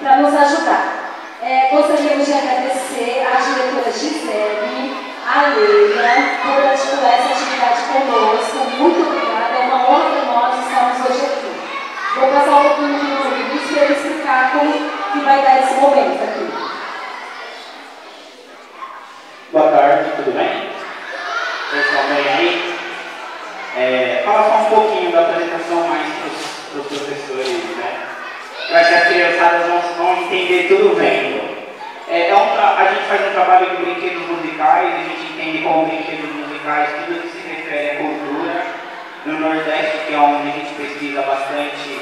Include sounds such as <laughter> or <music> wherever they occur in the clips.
para nos ajudar. É, gostaríamos de agradecer à diretora Gisele, a Leila, por articular essa atividade conosco. Muito obrigada, é uma honra para nós estarmos hoje aqui. Vou passar um pouquinho para o Luiz para explicar como que vai dar esse momento aqui. Boa tarde, tudo bem? Estão bem aí? É, falar só um pouquinho da apresentação mais para os professores, né? Eu acho que as criançadas vão, tudo vendo. É, é um a gente faz um trabalho de brinquedos musicais, a gente entende como brinquedos musicais tudo que se refere à cultura. No Nordeste, que é onde a gente pesquisa bastante,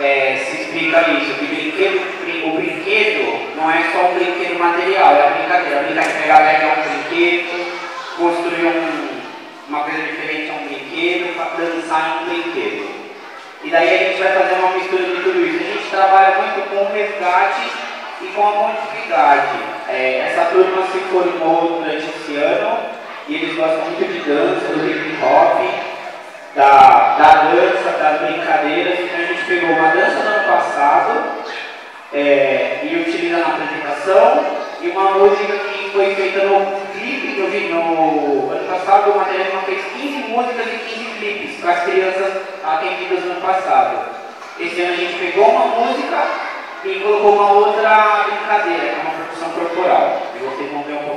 é, se explica isso, que brinquedo, brin- o brinquedo não é só um brinquedo material, é a brincadeira. A brincadeira é pegar, pegar um brinquedo, construir um, uma coisa diferente a um brinquedo, dançar em um brinquedo. E daí a gente vai fazer uma mistura de tudo isso. A gente trabalha muito com o resgate e com a continuidade. É, essa turma se formou durante esse ano e eles gostam muito de dança, do hip hop, da, da dança, das brincadeiras. Então a gente pegou uma dança do ano passado é, e utiliza na apresentação e uma música que foi feita no clipe no, ano passado o Materialismo fez 15 músicas e 15 clipes para as crianças atendidas no ano passado. Esse ano a gente pegou uma música e colocou uma outra brincadeira, que é uma produção corporal. E vocês vão ver um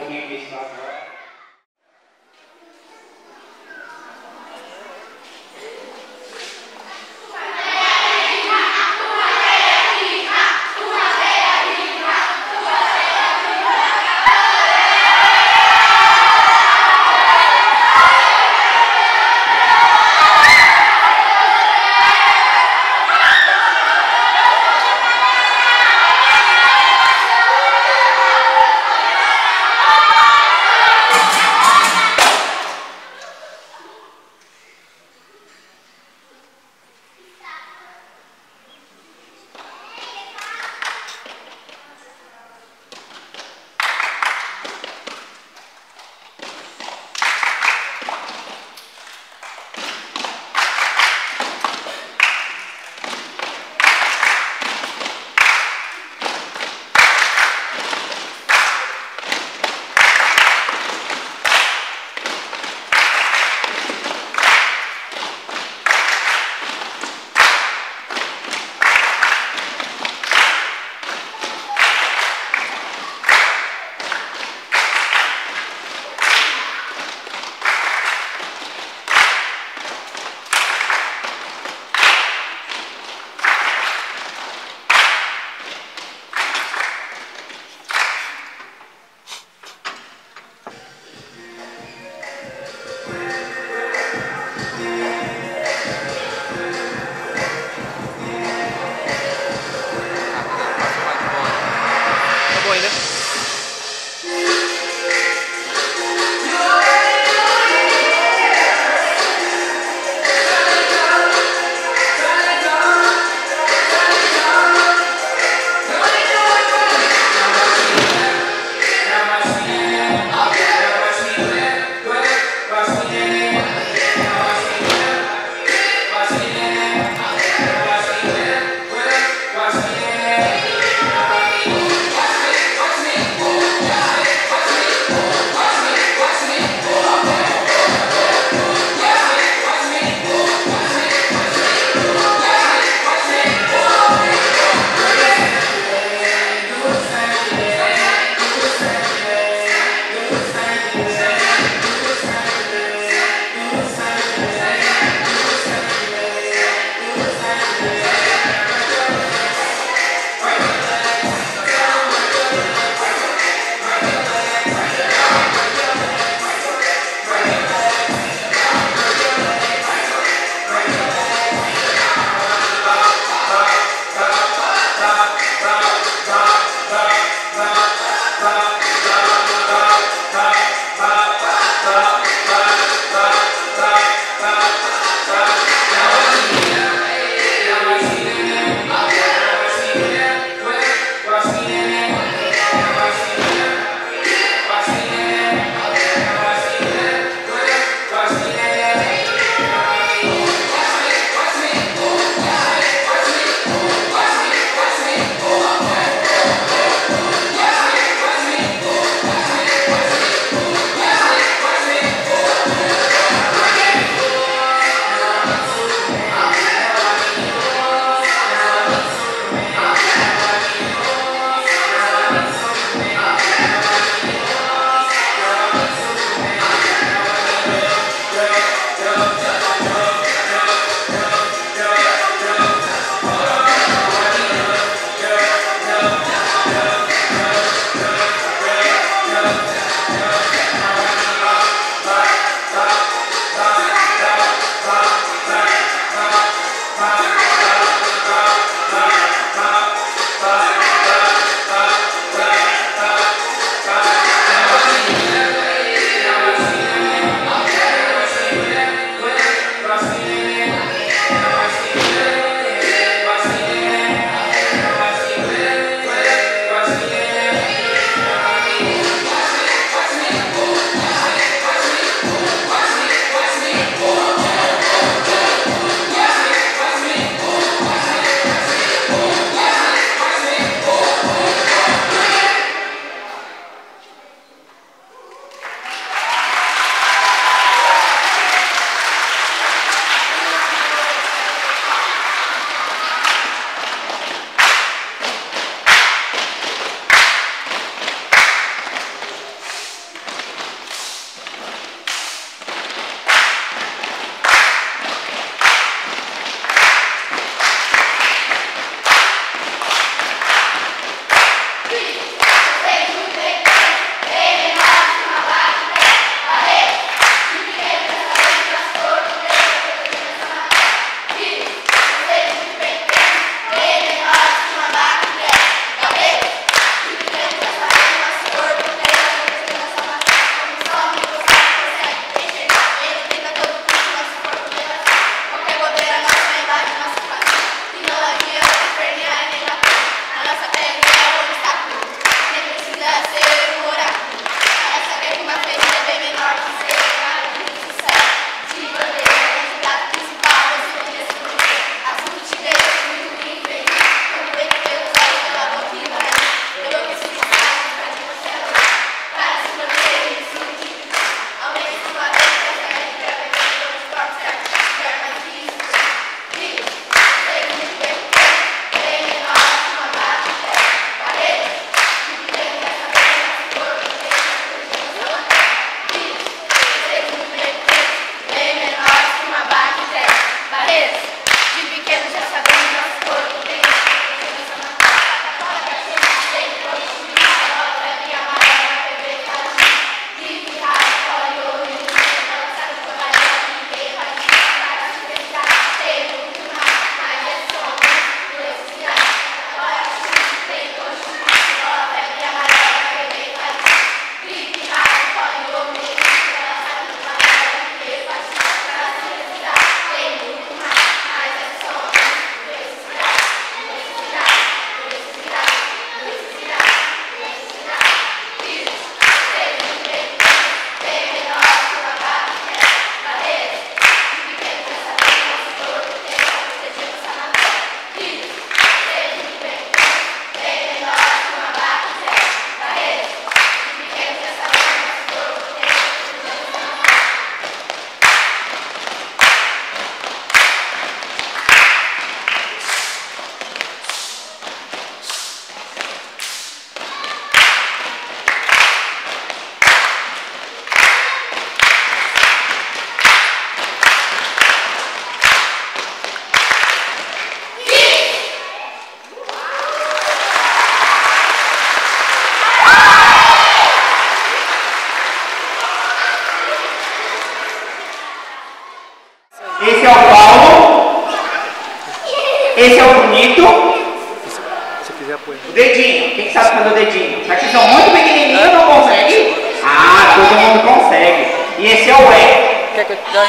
é o dedinho. Quem sabe fazer o dedinho? Só que são muito pequenininhos, não consegue? Ah, todo mundo consegue. E esse é o E.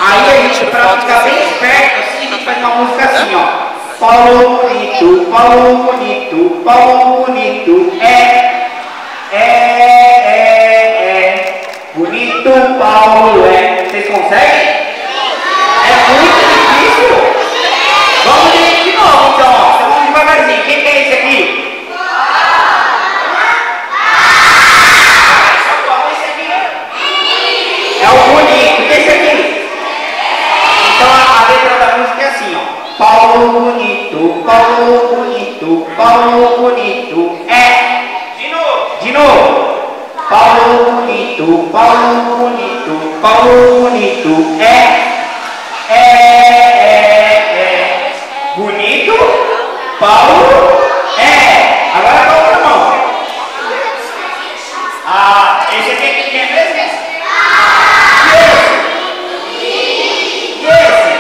Aí a gente, pra ficar bem esperto, assim, a gente faz uma música assim, ó. Paulo bonito, Paulo bonito, Paulo bonito, é, é, é, é, bonito Paulo é. Vocês conseguem? É muito difícil. Vamos de de novo, então, ó. Então vamos devagarzinho. Quem que é esse aqui? É o bonito. E esse aqui? Então a, a letra da música é assim, ó. Paulo bonito, Paulo bonito, Paulo bonito, é. De novo. De novo. Paulo bonito, Paulo bonito, Paulo bonito, é. É, é. Bonito, Paulo, é. Agora a outra mão. Ah, esse aqui é quem é mesmo? E esse?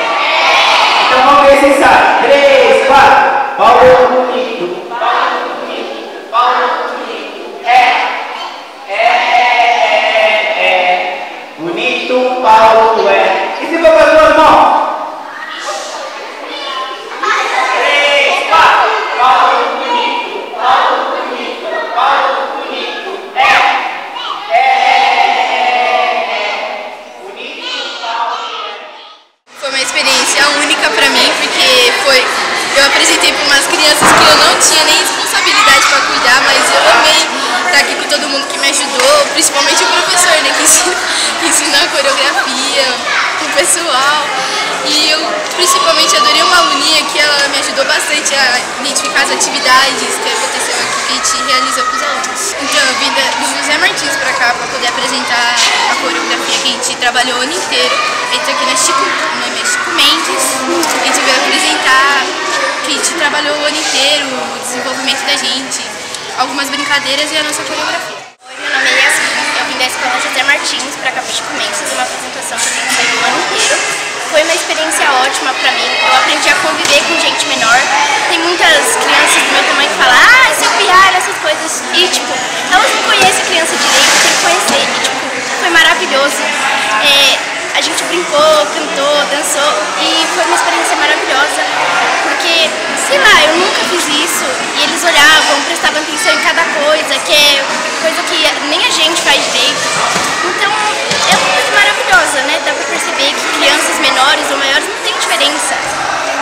Então vamos ver se sabe. Três, quatro. Paulo bonito. Paulo bonito. Paulo bonito. É. É, é, é, é. Bonito Paulo é. E se for com as duas mãos? Três, quatro. Paulo bonito. Paulo bonito. Paulo bonito. É. É, é, é, é. Bonito Paulo é. Foi uma experiência única pra mim, porque foi eu apresentei para umas crianças que eu não tinha nem responsabilidade para cuidar, mas eu amei estar aqui com todo mundo que me ajudou, principalmente o professor, né, que ensina, <laughs> a coreografia, o pessoal. E eu principalmente adorei uma aluninha que ela me ajudou bastante a identificar as atividades que aconteceram aqui que a gente realizou com os alunos. Então eu vim do José Martins para cá para poder apresentar a coreografia que a gente trabalhou o ano inteiro. A tá aqui na Chico, o nome é Chico Mendes. A gente veio apresentar que a gente trabalhou o ano inteiro, o desenvolvimento da gente, algumas brincadeiras e a nossa coreografia. Oi, meu nome é Yasmin, eu vim da escola José Martins para fazer uma apresentação que a gente fez o ano inteiro. Foi uma experiência ótima para mim, eu aprendi a conviver com gente menor. Tem muitas crianças do meu tamanho que falam, ah, seu pirralho, essas coisas. E, tipo, elas não conhecem criança direito, tem que conhecer. E, tipo, foi maravilhoso. É, a gente brincou, cantou, dançou e foi uma experiência maravilhosa. Porque, sei lá, eu nunca fiz isso. E eles olhavam, prestavam atenção em cada coisa, que é coisa que nem a gente faz direito. Então, é uma coisa maravilhosa, né? Dá pra perceber que crianças menores ou maiores não tem diferença.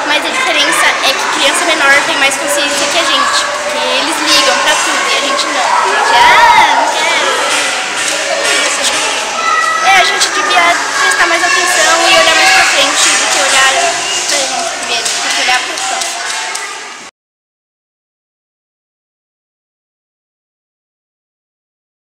Mas a diferença é que criança menor tem mais consciência que a gente. Porque eles ligam pra tudo e a gente não. A gente devia prestar mais atenção e olhar mais pra frente do que olhar pra gente primeiro, do que olhar pro próximo.